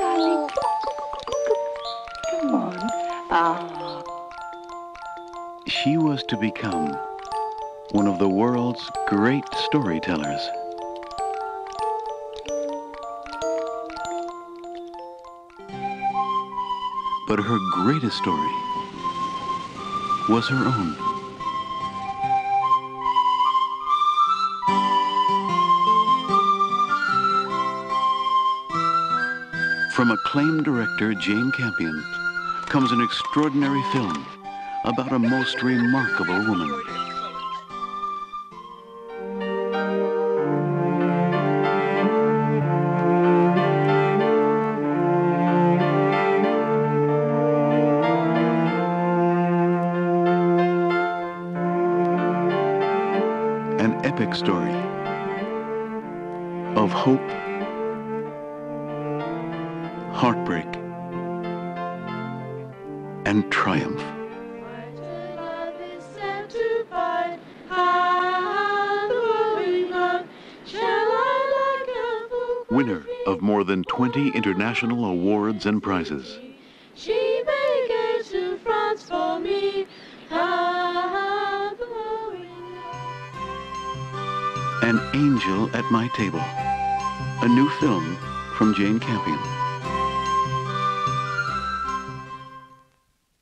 darling. Come on. Ah. She was to become one of the world's great storytellers. But her greatest story was her own. From acclaimed director Jane Campion comes an extraordinary film about a most remarkable woman. An epic story of hope, heartbreak, and triumph. Winner of more than 20 international awards and prizes. She go to France for me. An Angel at My Table. A new film from Jane Campion.